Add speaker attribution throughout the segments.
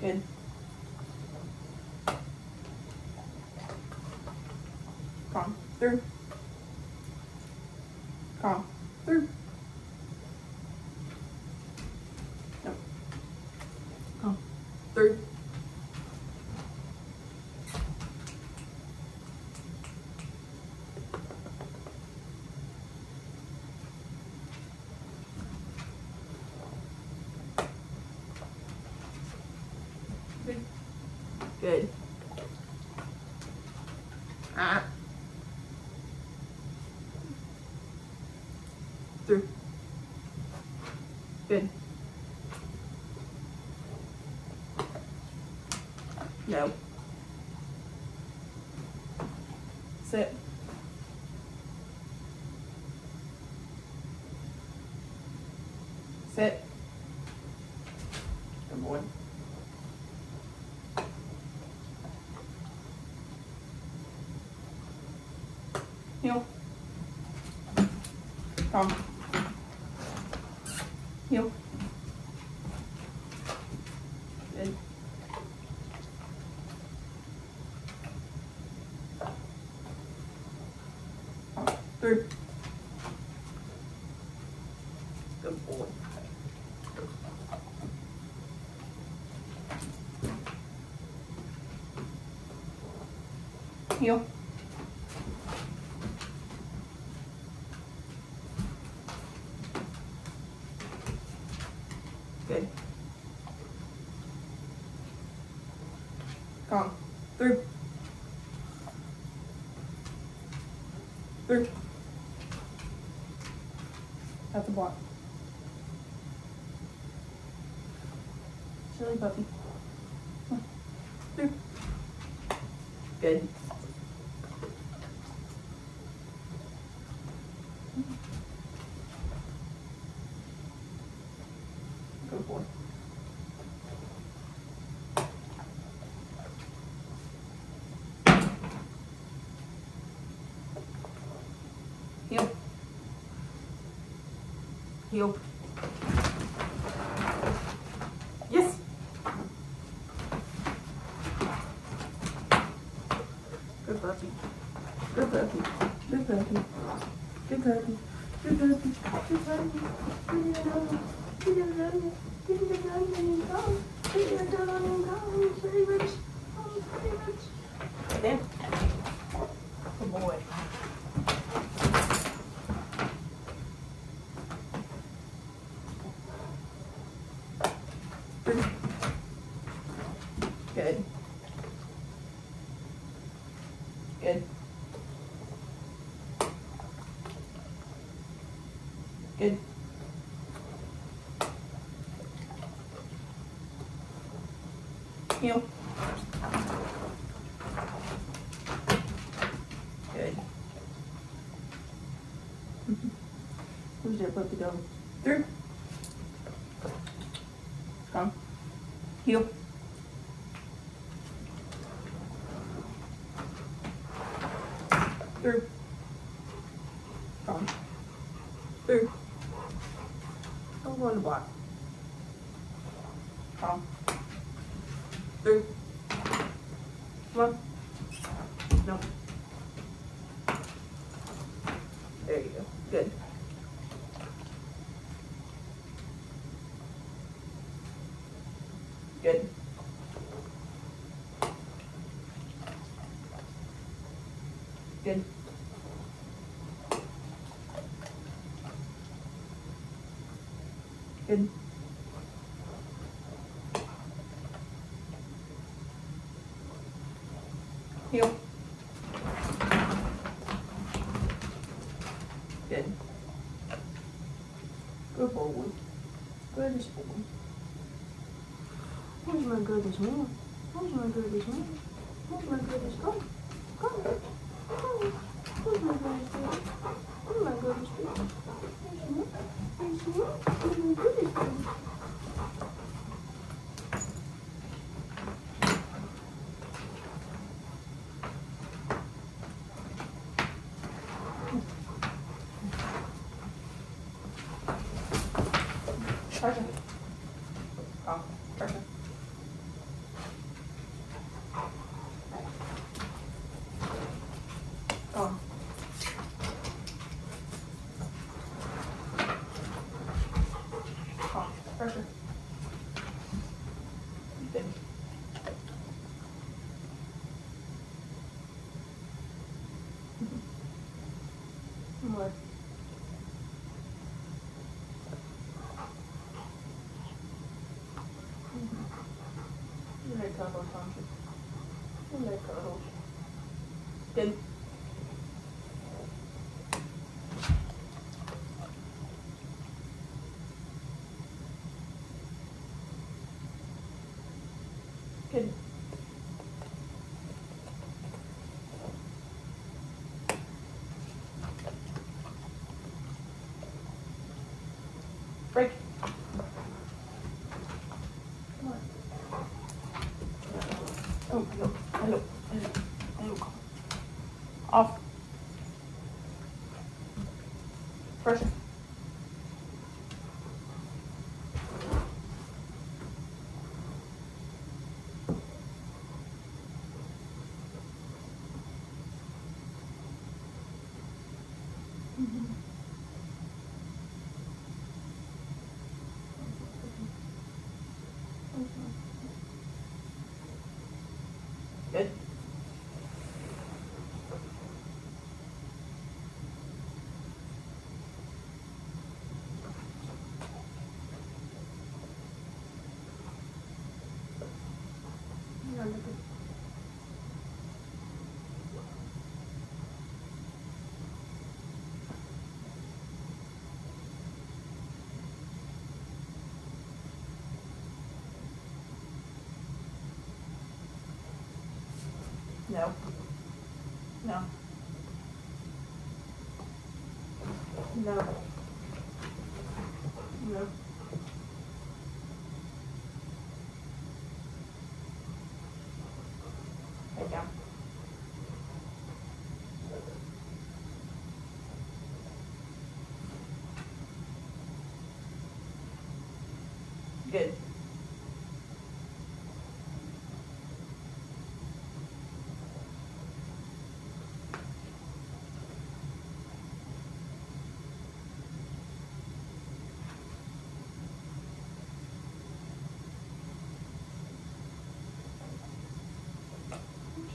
Speaker 1: Good. Come through. Come through. Nope. Come through. Good. Ah. Through. Good. No. Sit. Sit. Good boy. Heel. Calm. Heel. Good. Good boy. Heel. Good. Calm. Through. Through. At the block. Silly puppy. Through. Good. Good boy. Heel. Heel. Yes. Good puppy. Good puppy. Good puppy. Good puppy. Good puppy. Good puppy. Good puppy. Good puppy. He doesn't, he doesn't let me go. relationship with to go through. Come. Heel. Through. Come. Through. Don't go in the block. Come. Through. Come on. No. chicken. Heel. Good. Go forward. Go this forward. Why do I go this way? Why do I go this way? Why do I go this way? Go. Go. Go. Why do I go this way? Oh my goodness. que Pressure. No. No. No. No. Head down. Good.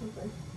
Speaker 1: Super.